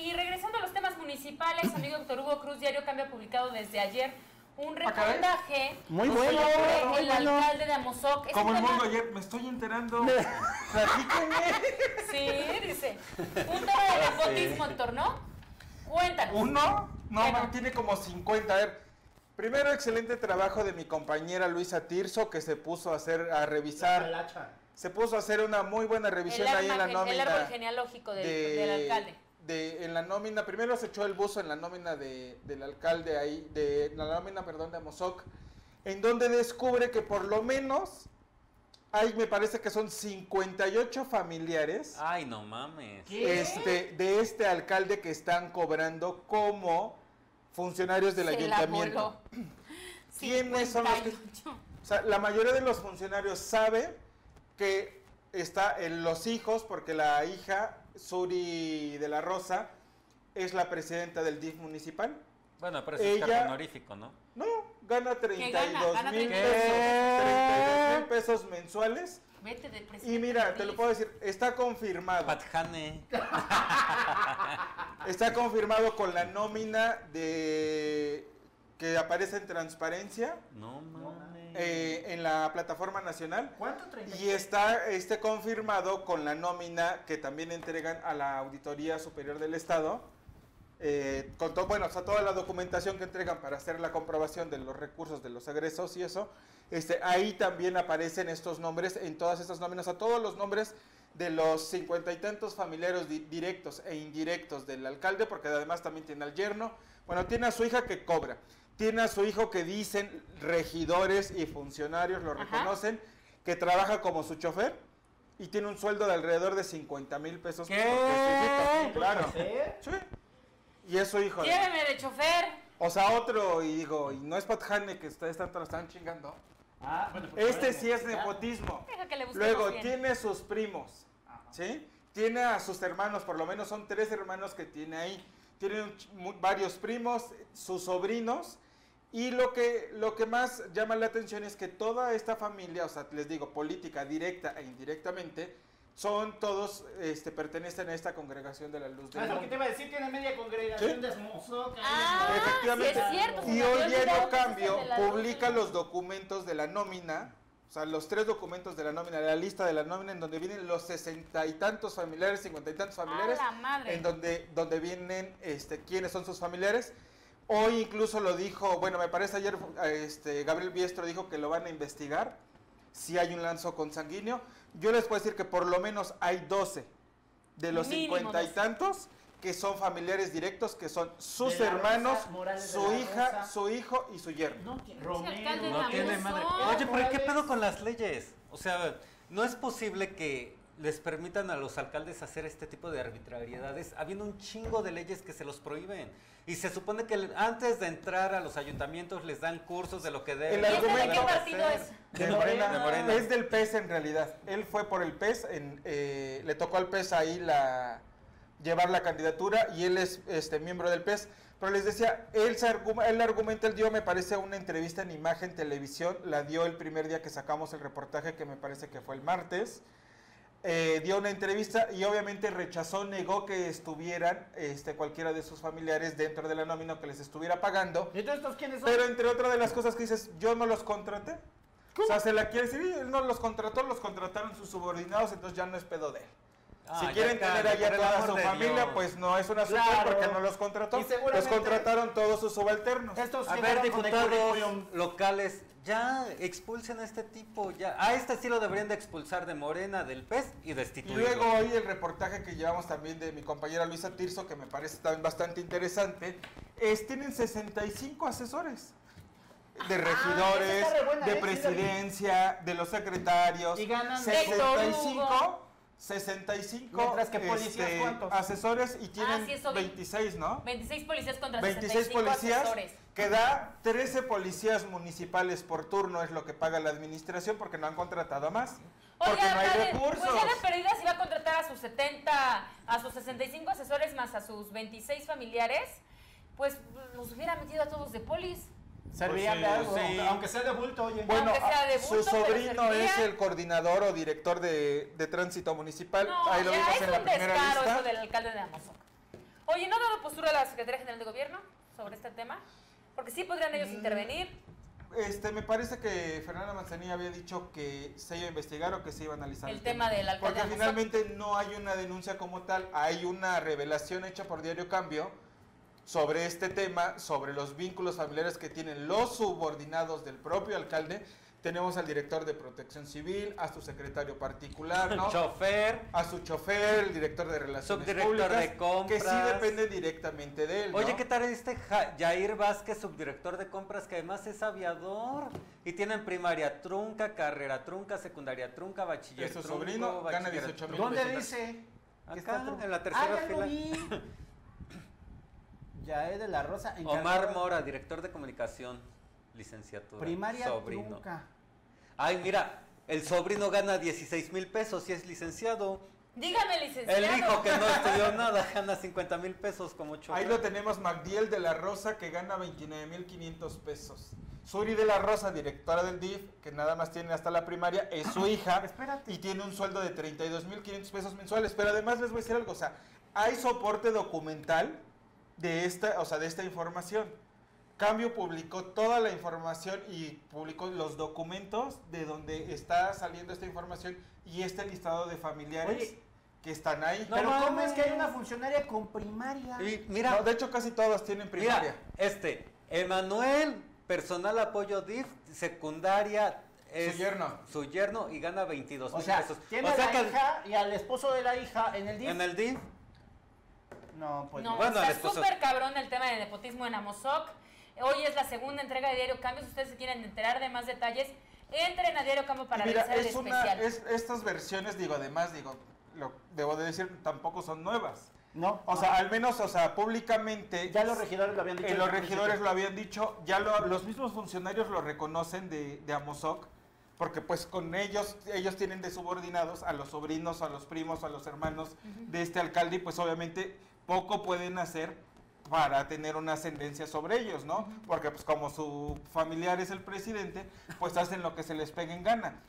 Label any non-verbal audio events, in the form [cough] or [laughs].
Y regresando a los temas municipales, [coughs] amigo doctor Hugo Cruz, Diario Cambio ha publicado desde ayer un Ah, reportaje Muy bueno, el bueno. alcalde de Amozoc. Es Como el tema- mundo ayer, me estoy enterando. [laughs] Platíquenme. Sí, dice. Un tema de nepotismo, Héctor, ¿no? Cuéntanos. ¿Uno? No, Bueno. man, tiene como 50. A ver, primero excelente trabajo de mi compañera Luisa Tirso que se puso a hacer, a revisar, se puso a hacer una muy buena el, revisión ahí en la arma- el nómina. árbol genealógico del, de- del alcalde. De- en la nómina, primero se echó el buzo en la nómina de, del alcalde ahí, de la nómina, perdón, de Amozoc, en donde descubre que por lo menos hay, me parece que son 58 familiares Ay, no mames. ¿Qué? este, de este alcalde que están cobrando como funcionarios del Se la ayuntamiento. voló. [clears throat] ¿Quiénes son los que- 58. O sea, la mayoría de los funcionarios sabe que está en los hijos, porque la hija, Suri de la Rosa, es la presidenta del DIF municipal. Bueno, pero eso Ella- es cargo honorífico, ¿no? No, gana 32 Gana mil 32 pesos, ¿Qué? 32 mil pesos mensuales. Vete de presidente. Y mira, te lo puedo decir, está confirmado. Patjane. [laughs] Está confirmado con la nómina de que aparece en transparencia No mames. Eh, en la plataforma nacional. ¿Cuánto? 30. Y está este confirmado con la nómina que también entregan a la Auditoría Superior del Estado. eh, con todo, bueno, o sea, toda la documentación que entregan para hacer la comprobación de los recursos de los egresos y eso, este, ahí también aparecen estos nombres en todas estas nóminas, a todos los nombres de los cincuenta y tantos familiares di- directos e indirectos del alcalde, porque además también tiene al yerno, bueno, tiene a su hija que cobra, tiene a su hijo que dicen regidores y funcionarios, lo Ajá. reconocen, que trabaja como su chofer y tiene un sueldo de alrededor de 50 mil pesos. ¿Qué? Claro. Sí. Y es su hijo. Lléveme de chofer. O sea, otro, y digo, y no es Pat Hane que ustedes tanto lo están chingando. Ah, bueno, pues, Este sí es nepotismo. Deja que le busquemos Luego, bien. tiene sus primos, Ajá. ¿sí? Tiene a sus hermanos, por lo menos son tres hermanos que tiene ahí. Tiene un varios primos, sus sobrinos. Y lo que, lo que más llama la atención es que toda esta familia, o sea, les digo, política directa e indirectamente, son todos, este, pertenecen a esta congregación de la luz del Ah, lo que mundo. te iba a decir, tiene media congregación Sí. de Smozoc. ahí Ah, en- Efectivamente. sí es cierto, Y hoy es Cambio publica los documentos de la nómina, o sea, los tres documentos de la nómina, la lista de la nómina, en donde vienen los sesenta y tantos familiares, cincuenta y tantos familiares, A la madre. en donde, donde vienen este, quiénes son sus familiares. Hoy incluso lo dijo, bueno, me parece ayer este, Gabriel Biestro dijo que lo van a investigar, si hay un lanzo consanguíneo. Yo les puedo decir que por lo menos hay 12 de los Mínimo cincuenta y 12. tantos que son familiares directos, que son sus hermanos, Rosa, su hija, Rosa. su hijo y su yerno. No, tiene- Romero. No tiene madre. Oye, pero ¿qué pedo con las leyes? O sea, no es posible que les permitan a los alcaldes hacer este tipo de arbitrariedades, habiendo un chingo de leyes que se los prohíben. Y se supone que antes de entrar a los ayuntamientos les dan cursos de lo que deben El ¿Y este de argumento- qué partido hacer. es? De De Morena. De Morena. Es del PES en realidad. Él fue por el PES, en, eh, le tocó al PES ahí la, llevar la candidatura y él es este, miembro del PES. Pero les decía, él, se argum- él argumenta, él dio, me parece, una entrevista en Imagen Televisión, la dio el primer día que sacamos el reportaje, que me parece que fue el martes. Eh, dio una entrevista y obviamente rechazó, negó que estuvieran este, cualquiera de sus familiares dentro de la nómina que les estuviera pagando. ¿Y entonces estos quiénes son? Pero entre otras de las cosas que dices, yo no los contraté. O sea, se la quiere decir, "Sí, él no los contrató, los contrataron sus subordinados, entonces ya no es pedo de él. Ah, si quieren tener allá toda su familia, Dios. pues no es una asunto Claro. porque no los contrató. Y Los contrataron todos sus subalternos. Estos A ver, diputados locales, ya expulsen a este tipo, ya. A este sí lo deberían de expulsar de Morena, del PES y Y destituirlo. luego hoy el reportaje que llevamos también de mi compañera Luisa Tirso, que me parece también bastante interesante, es tienen 65 asesores. De regidores, buena, de ¿eh? Sí, presidencia, de los secretarios. Y ganan 65, 65 Mientras que policías, ¿cuántos? asesores y tienen Ah, sí, eso vi. 26, ¿no? 26 policías contra 26 65 policías, asesores. que da 13 policías municipales por turno, es lo que paga la administración porque no han contratado a más. Porque Oiga, no hay padre, recursos. Pues ya de perdida si va a contratar a sus 70, a sus 65 asesores más a sus 26 familiares, pues los hubiera metido a todos de polis. Servirían Pues de algo, sí. aunque- sea de bulto, oye. Bueno, de a- su bulto, pero sobrino es el coordinador o director de, de tránsito municipal. No, Ahí lo ya vimos es en la un primera descaro lista. eso del alcalde de Amozoc. Oye, ¿no ha dado postura la Secretaría General de Gobierno sobre este tema? Porque sí podrían ellos Mm, intervenir. Este, me parece que Fernanda Manzanilla había dicho que se iba a investigar o que se iba a analizar. El tema del alcalde Porque finalmente no hay una denuncia como tal, hay una revelación hecha por Diario Cambio sobre este tema, sobre los vínculos familiares que tienen los subordinados del propio alcalde. Tenemos al director de Protección Civil, a su secretario particular, ¿no? Chofer. a su chofer, el director de Relaciones Subdirector Públicas, de compras. que sí depende directamente de él, ¿no? Oye, ¿qué tal este Ja- Jair Vázquez, subdirector de compras, que además es aviador? Y tienen primaria trunca, carrera trunca, secundaria trunca, bachiller Es su trunco, sobrino, gana bachiller 18 mil trunco. ¿Dónde dice? Acá, en la tercera ah, ya fila. Lo vi. [laughs] ya es de la Rosa. Omar Mora, director de comunicación, licenciatura. Primaria sobrino. trunca. Ay, mira, el sobrino gana 16 mil pesos y es licenciado. Dígame, licenciado. El hijo que no estudió nada gana 50 mil pesos como chofer. Ahí lo tenemos, Magdiel de la Rosa, que gana 29.500 pesos. Suri de la Rosa, directora del DIF, que nada más tiene hasta la primaria, es su hija Espérate. y tiene un sueldo de 32.500 pesos mensuales. Pero además les voy a decir algo, o sea, hay soporte documental de esta, o sea, de esta información. Cambio publicó toda la información y publicó los documentos de donde está saliendo esta información y este listado de familiares Oye. que están ahí. No Pero ¿cómo es que hay una funcionaria con primaria? Y mira, No, de hecho, casi todas tienen primaria. Mira, este, Emanuel, personal apoyo DIF, secundaria. Es Su yerno. Su yerno y gana 22 o mil sea, pesos. tiene o sea a la que hija y al esposo de la hija en el DIF. en el DIF, No, pues No, no. Bueno, está esposo- súper cabrón el tema de nepotismo en Amozoc. Hoy es la segunda entrega de Diario Cambio. Si ustedes se quieren enterar de más detalles, entren a Diario Cambio para mira, revisar el es una, especial. es, estas versiones, digo, además, digo, lo debo de decir, tampoco son nuevas. No, O no. sea, al menos, o sea, públicamente, ya los regidores lo habían dicho. eh, en los regidores principio. lo habían dicho, ya lo- los mismos funcionarios lo reconocen de, de Amozoc, porque pues con ellos, ellos tienen de subordinados a los sobrinos, a los primos, a los hermanos de este alcalde, y pues obviamente poco pueden hacer para tener una ascendencia sobre ellos, ¿no? Porque pues como su familiar es el presidente, pues hacen lo que se les pegue en gana.